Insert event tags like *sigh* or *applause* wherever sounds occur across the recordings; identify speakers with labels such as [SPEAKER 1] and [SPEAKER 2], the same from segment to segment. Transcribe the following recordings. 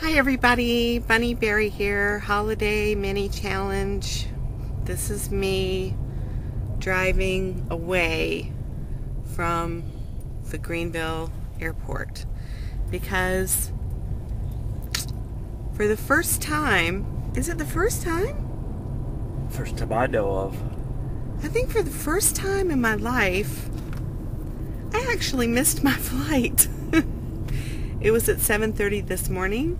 [SPEAKER 1] Hi everybody, Bunny Berry here, Holiday Mini Challenge. This is me driving away from the Greenville airport because for the first time, is it the first time?
[SPEAKER 2] First time I know of.
[SPEAKER 1] I think for the first time in my life, I actually missed my *laughs* flight. it was at 7.30 this morning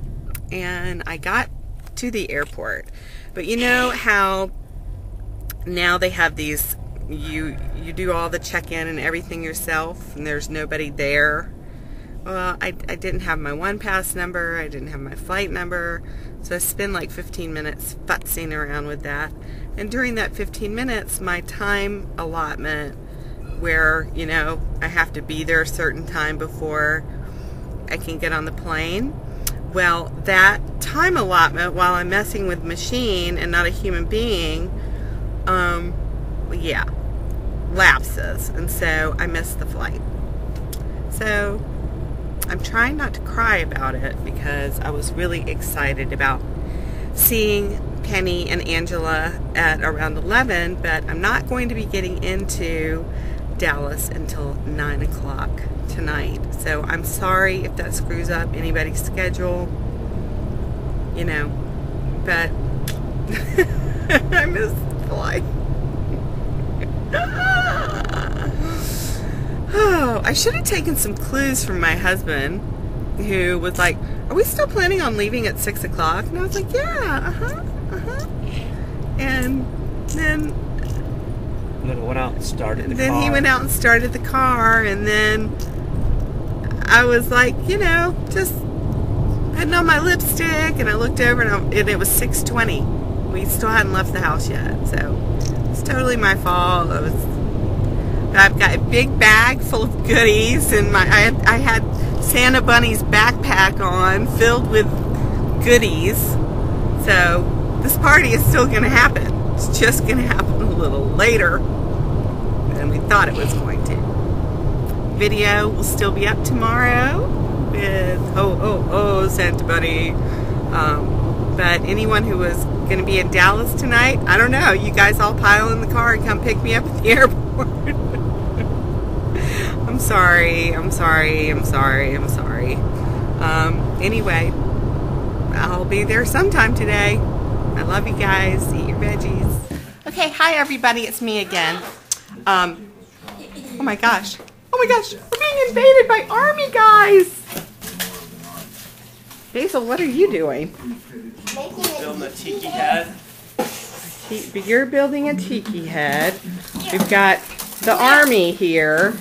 [SPEAKER 1] and I got to the airport. But you know how now they have these you you do all the check-in and everything yourself and there's nobody there. Well, I, I didn't have my OnePass number, I didn't have my flight number, so I spent like 15 minutes futzing around with that. And during that 15 minutes, my time allotment where, you know, I have to be there a certain time before I can get on the plane, well, that time allotment while I'm messing with machine and not a human being, um, yeah, lapses. And so I missed the flight. So I'm trying not to cry about it because I was really excited about seeing Penny and Angela at around 11, but I'm not going to be getting into Dallas until 9 o'clock tonight. So I'm sorry if that screws up anybody's schedule, you know, but *laughs* I miss the flight. oh, *sighs* I should have taken some clues from my husband who was like, are we still planning on leaving at 6 o'clock? And I was like, yeah, uh-huh, uh-huh. And then
[SPEAKER 2] then went out and started the
[SPEAKER 1] then
[SPEAKER 2] car.
[SPEAKER 1] he went out and started the car and then I was like, you know, just putting on my lipstick, and I looked over, and, I, and it was 6:20. We still hadn't left the house yet, so it's totally my fault. Was, I've got a big bag full of goodies, and my I had, I had Santa Bunny's backpack on, filled with goodies. So this party is still going to happen. It's just going to happen a little later than we thought it was going to video will still be up tomorrow with oh oh oh Santa Buddy. Um, but anyone who was going to be in Dallas tonight, I don't know. You guys all pile in the car and come pick me up at the *laughs* airport. I'm sorry. I'm sorry. I'm sorry. I'm sorry. Um, anyway, I'll be there sometime today. I love you guys. Eat your veggies. Okay, hi everybody. It's me again. Um, oh my gosh. Oh my gosh, we're being invaded by army guys! Basil, what are you doing?
[SPEAKER 2] Building a tiki head.
[SPEAKER 1] You're building a tiki head. We've got the army here.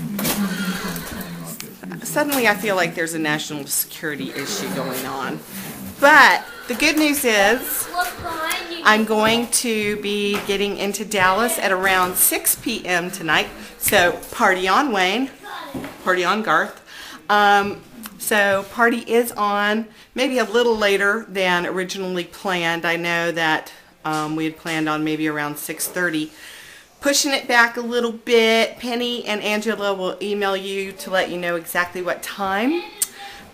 [SPEAKER 1] Suddenly I feel like there's a national security issue going on. But the good news is I'm going to be getting into Dallas at around 6 p.m. tonight. So party on, Wayne party on Garth. Um, so party is on maybe a little later than originally planned. I know that um, we had planned on maybe around 6.30. Pushing it back a little bit. Penny and Angela will email you to let you know exactly what time.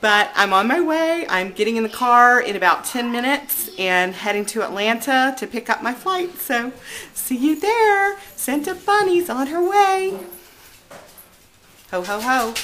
[SPEAKER 1] But I'm on my way. I'm getting in the car in about 10 minutes and heading to Atlanta to pick up my flight. So see you there. Santa Bunny's on her way. Ho, ho, ho.